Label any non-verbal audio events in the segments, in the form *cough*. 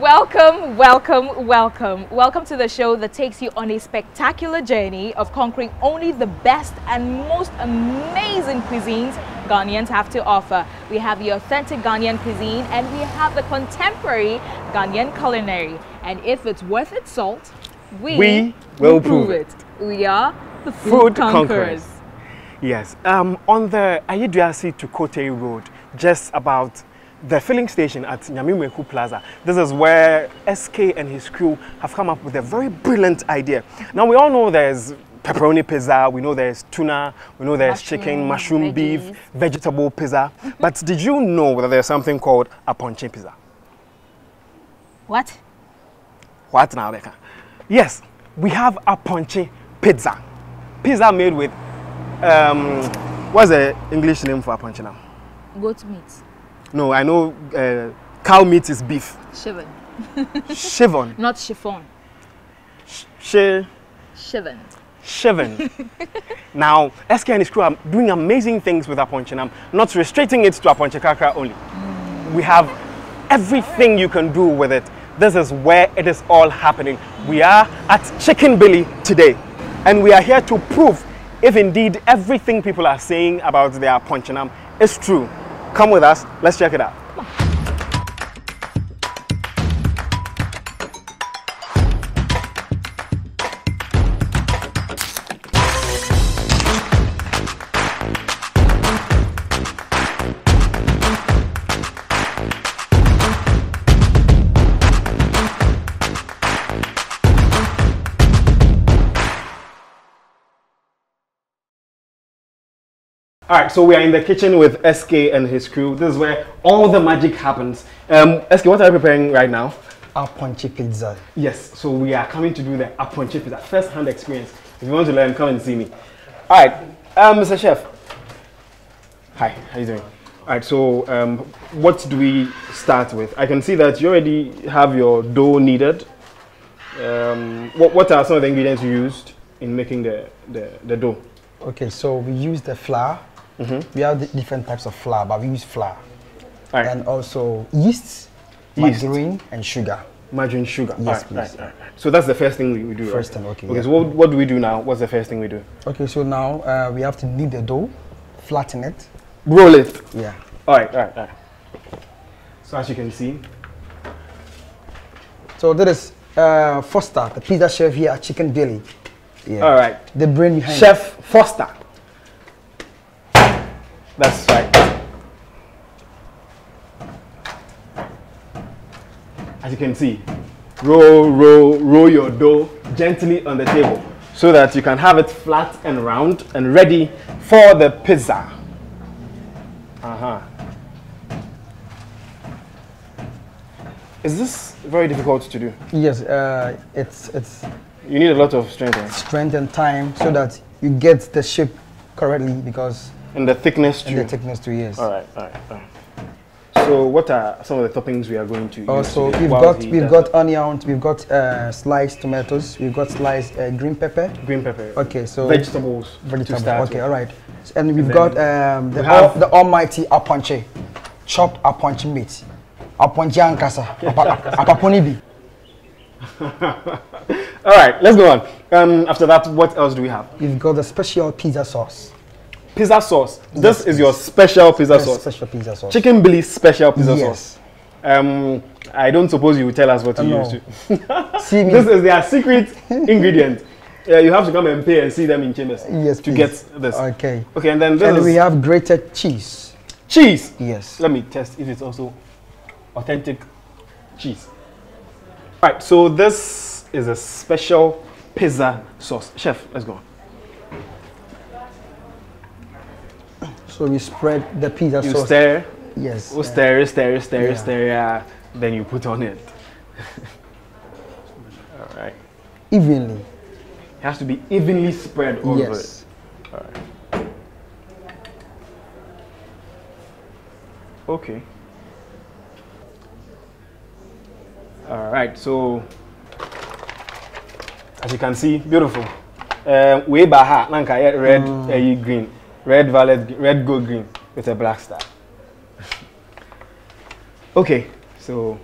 Welcome, welcome, welcome. Welcome to the show that takes you on a spectacular journey of conquering only the best and most amazing cuisines Ghanaians have to offer. We have the authentic Ghanaian cuisine and we have the contemporary Ghanaian culinary. And if it's worth its salt, we, We will prove it. We are the food, Food conquerors. conquerors. Yes, um, on the Ayeduase to Kotei Road, just about the filling station at Nyame Mireku Plaza. This is where SK and his crew have come up with a very brilliant idea. Now we all know there's pepperoni pizza, we know there's tuna, we know there's chicken, Mushroom, mushroom beef, vegetable pizza. *laughs* but did you know that there's something called aponkye pizza? What? What now, Becca? Yes, we have aponkye pizza. Pizza made with, um, what's the English name for aponkye now? Goat meat. No, I know uh, cow meat is beef. Chevon. Chevon. *laughs* Not chiffon. She, Chevon. Chevon. *laughs* now, SK and his crew are doing amazing things with Aponchinam, not restricting it to Aponkye Kakra only. We have everything you can do with it. This is where it is all happening. We are at Chick'N Billy today, and we are here to prove if indeed everything people are saying about their Aponchinam is true. Come with us, let's check it out. All right, so we are in the kitchen with SK and his crew. This is where all the magic happens. Um, SK, what are you preparing right now? Our punchy pizza. Yes, so we are coming to do the aponkye pizza, first-hand experience. If you want to learn, come and see me. All right, um, Mr. Chef. Hi, how are you doing? All right, so um, what do we start with? I can see that you already have your dough kneaded. Um, what, what are some of the ingredients you used in making the, the, the dough? Okay, so we use the flour. We have the different types of flour, but we use flour. Right, And also yeast, Yeast. margarine, and sugar. margarine, sugar. Yes, right, please. right. So that's the first thing we, we do. First thing, okay, Okay, yeah. so what, what do we do now? What's the first thing we do? Okay, so now uh, we have to knead the dough, flatten it. Roll it. Yeah. All right, all right, all right. So as you can see, So that is uh, Foster, the pizza chef here at Chick'N Billy. Yeah. all right. The brain behind it. Chef Foster. That's right. As you can see, roll, roll, roll your dough gently on the table so that you can have it flat and round and ready for the pizza. Uh-huh. Is this very difficult to do? Yes, uh, it's it's You need a lot of strength strength and time so that you get the shape correctly because and the thickness too. and the thickness too. Yes. All right, all right, all right. So, what are some of the toppings we are going to use? Also, today we've while got we've got onions, we've got uh, sliced tomatoes, we've got sliced uh, green pepper. green pepper. Okay, so vegetables. Vegetables. Okay, with. all right. S- And we've then got um, the, we al- the almighty aponkye, chopped aponkye meat, aponkye ankasa, apa- apaponi. *laughs* All right, let's go on. Um, after that, what else do we have? We've got the special pizza sauce. Pizza sauce. This Yes, is your special pizza Yes, sauce. Special pizza sauce. Chick'N Billy's special pizza yes. sauce. Um, I don't suppose you will tell us what you no. use. To. *laughs* See me. this is their secret ingredient. *laughs* Yeah, you have to come and pay and see them in chambers Yes, to please. get this. Okay. Okay, and then this And we have grated cheese. cheese. Yes. Let me test if it's also authentic cheese. All right, so this is a special pizza sauce. Chef, let's go. So we spread the pizza You sauce. stir, Yes. You yeah. stir, stir, stir, Yeah. stir, yeah. Then you put on it. *laughs* All right. Evenly. It has to be evenly spread all over it. yes. Okay. All right, so as you can see, beautiful. Uh, way baha, nanka red, eh, green, red violet, red gold green with a black star. okay, so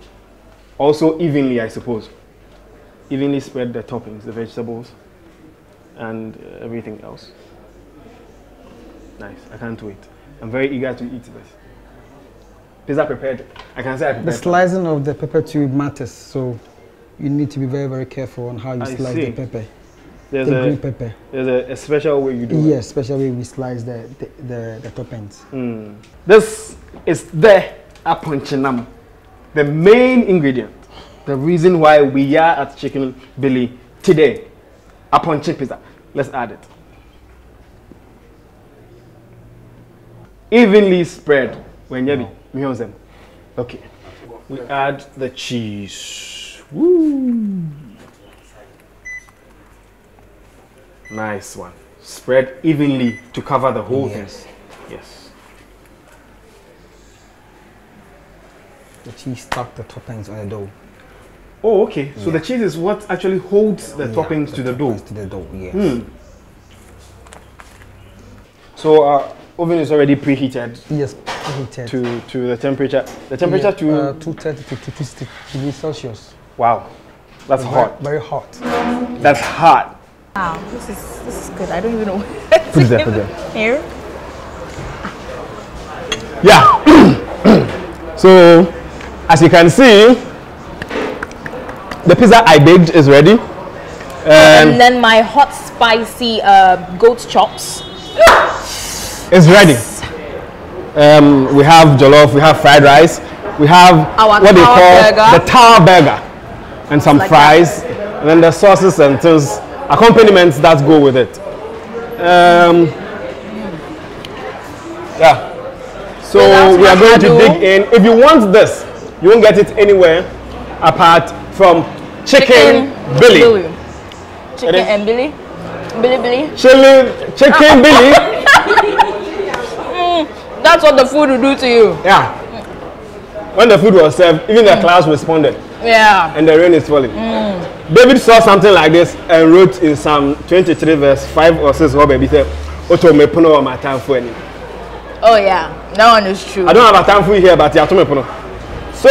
Also evenly, I suppose. Evenly spread the toppings, the vegetables, and uh, everything else. Nice. I can't wait. I'm very eager to eat this. Pizza prepared. I can say I The prepared. slicing of the pepper tube matters, so you need to be very, very careful on how you I slice see. the pepper, There's the green a pepper. there's a, a special way you do it. Yes, special way we slice the the, the, the ends. Mm. This is the aponchinam, the main ingredient, the reason why we are at Chick'N Billy today. Aponkye pizza. Let's add it. Evenly spread. When you be, them. Okay. We add the cheese. Woo. Nice one. Spread evenly to cover the whole Yes. thing. Yes. The cheese stuck the toppings on the dough. Oh, okay. So the cheese is what actually holds the Yeah, toppings to the dough. To the dough, yes. Hmm. So our oven is already preheated Yes, preheated. to, to the temperature. The temperature Yeah, to uh, 230 to 260 degrees Celsius. wow, that's Very- hot. Very hot. That's hot. Wow, this is this is good. I don't even know. *laughs* Put it there, put it there. Here. Yeah. *clears throat* so as you can see, the pizza I baked is ready. And And then my hot spicy uh, goat chops. it's ready. Um, we have jollof, we have fried rice, we have Our what they call burger. the tower burger, and some Like fries, and then the sauces and things, accompaniments that go with it. Um, yeah. So that's we are going to dig in. If you want this, you won't get it anywhere apart from Chicken, Billy. billy. Chicken and Billy. Billy Billy. Chili, chicken ah. Billy. *laughs* Mm, that's what the food will do to you. Yeah. When the food was served, even the mm. class responded. Yeah. and the rain is falling. David saw something like this and wrote in Psalm 23, verse 5 or 6, what baby said, Oto me puno my time for any. Oh yeah. That one is true. I don't have a time for you here, but have to me puno. So,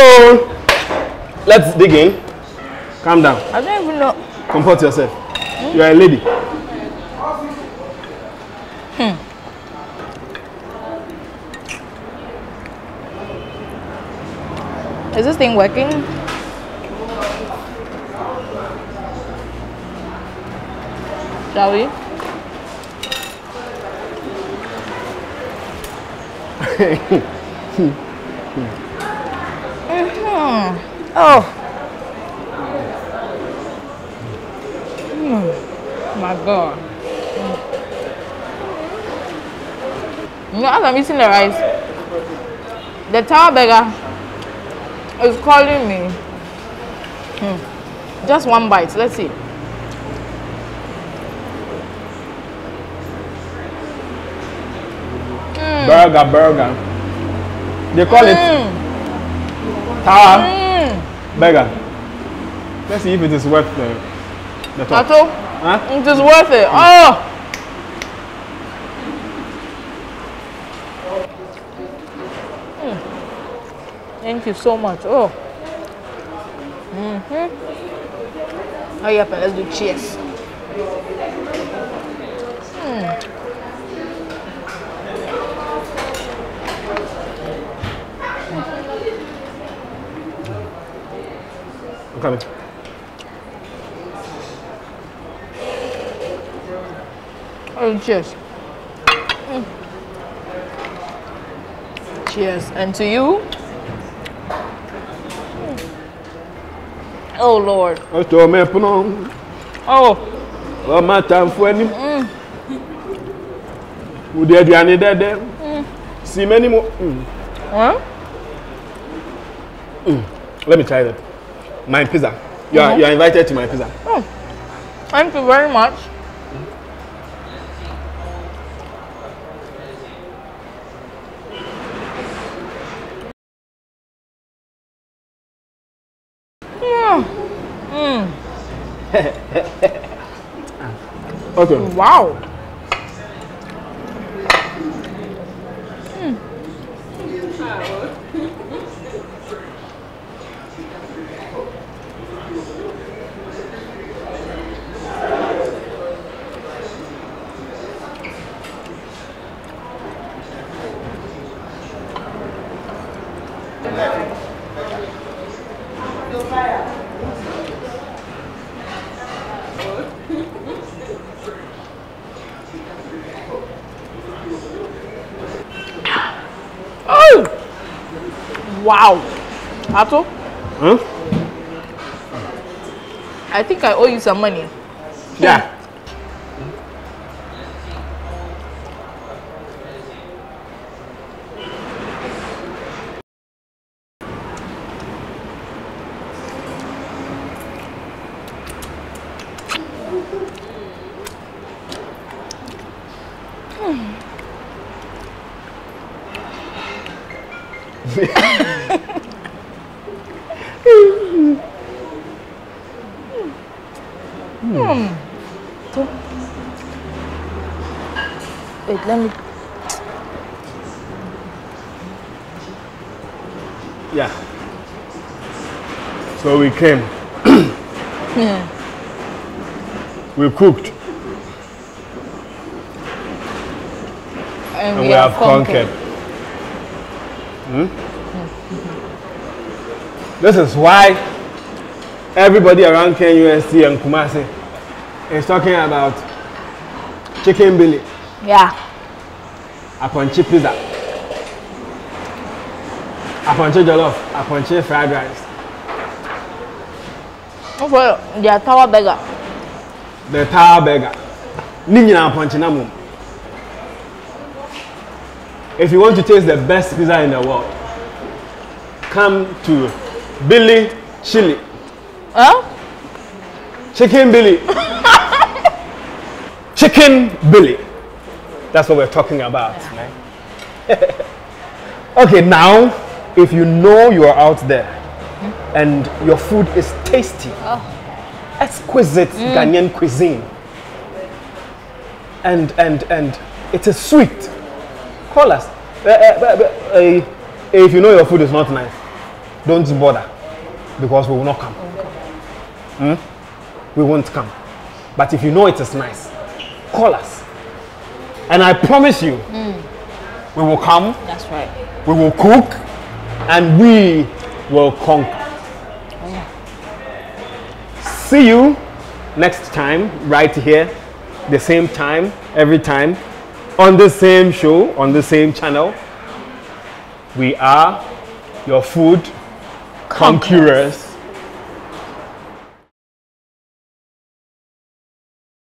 let's dig in. Calm down. I don't even know. Comport yourself. You are a lady. Hmm. Is this thing working? Shall we? Mhm. Oh. Mm. My God. You know, as I'm eating the rice, the tower beggar is calling me. Hmm. Just one bite. Let's see. Burger, burger. They call it tower Mm. burger. Let's see if it is worth the, the top. Tato, Huh? it is worth it. Oh. Mm. Thank you so much. Oh. Mm-hmm. Oh, yep, and let's do cheers. I'm coming. Oh, cheers. Mm. Cheers. And to you. Mm. Oh, Lord. Oto me puno Oh. my time for any. Udi aduane dede. See many more. Let me try that. My pizza. You are, mm-hmm. you are invited to my pizza. Oh, Thank you very much. Mm. Mm. *laughs* Okay. Wow. Oh! Wow. Ato, Huh? I think I owe you some money. Yeah. Wait, let me. Yeah. So we came. Yeah. *clears throat* We cooked And, and we, have conquered. Hmm? This is why everybody around KUST and Kumasi is talking about chicken billy, Yeah. aponchi pizza, aponchi jollof, aponchi fried rice. For their tower beggar. the tower burger ne nyinaa pɔnkye na if you want to taste the best pizza in the world come to billy chili Huh? chicken billy *laughs* chicken billy that's what we're talking about man. *laughs* okay now if you know you are out there and your food is tasty exquisite Ghanaian cuisine. And and and it is sweet. Call us. Eh, eh, eh, if you know your food is not nice, don't bother because we will not come. Hmm? We won't come. But if you know it is nice, call us. And I promise you, we will come, That's right. we will cook, and we will conquer. See you next time, right here, the same time, every time, on the same show, on the same channel. We are your food conquerors.